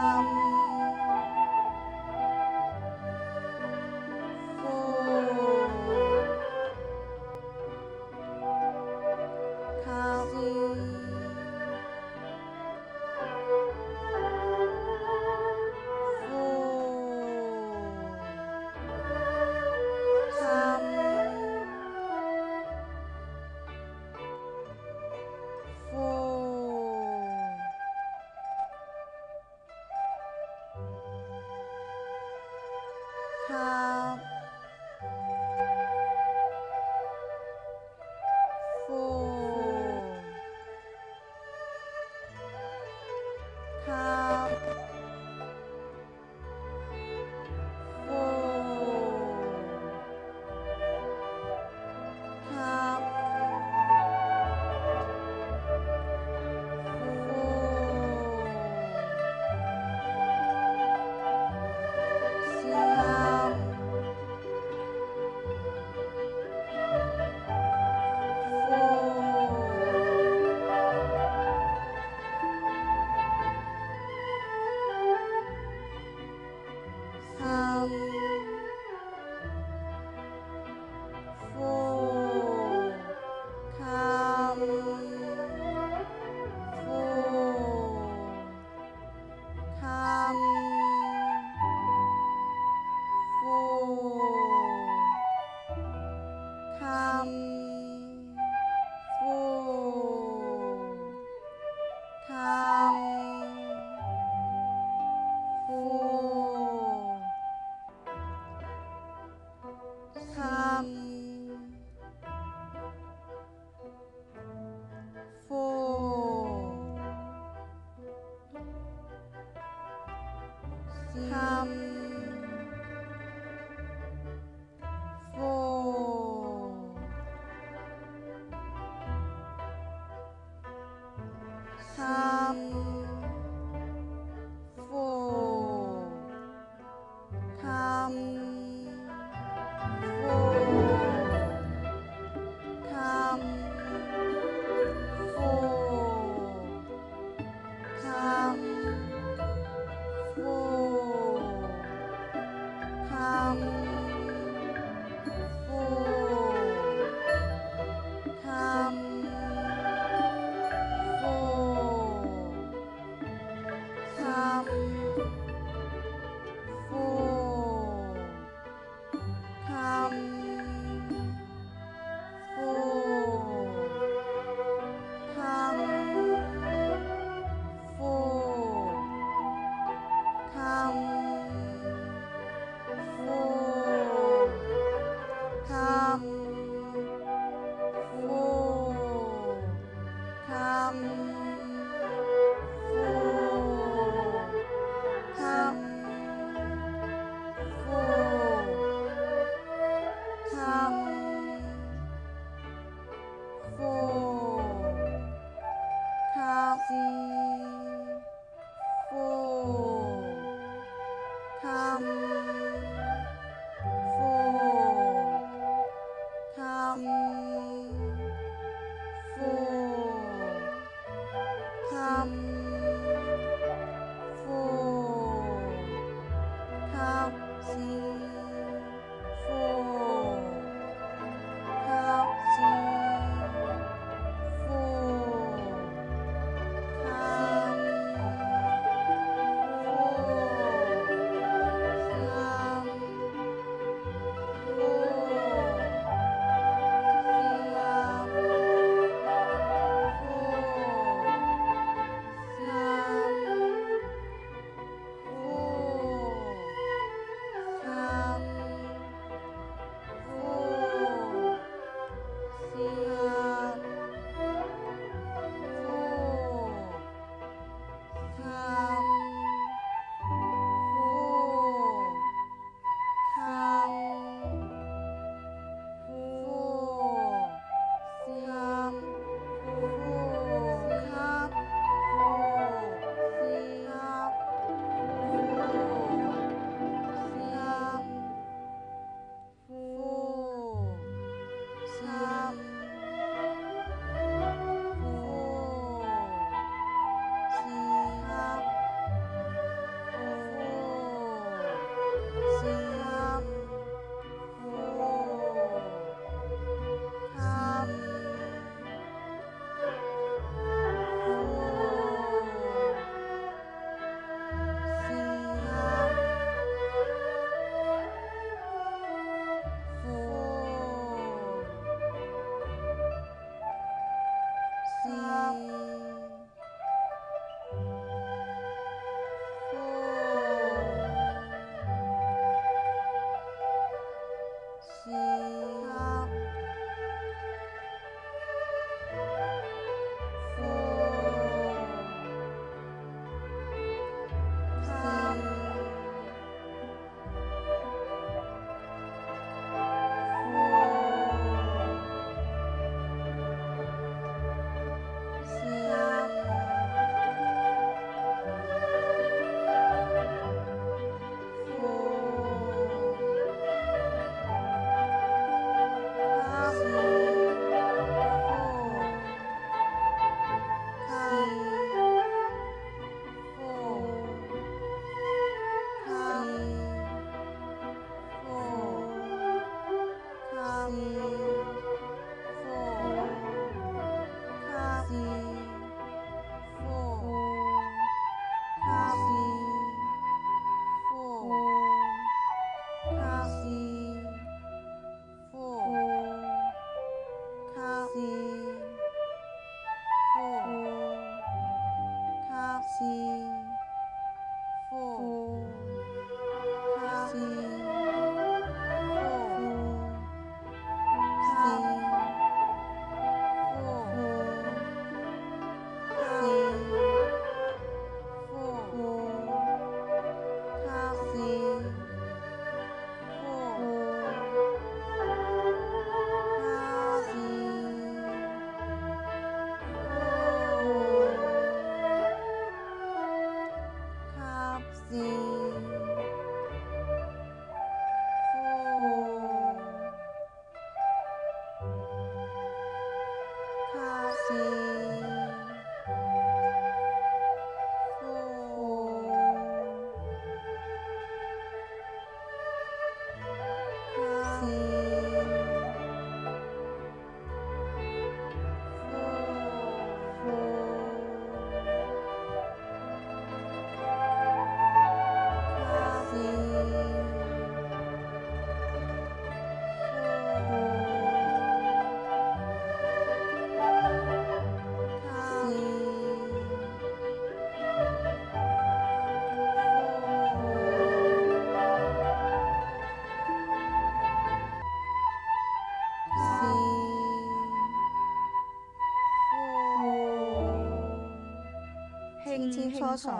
come. Africa. канал. 了。the mm. 先搓手。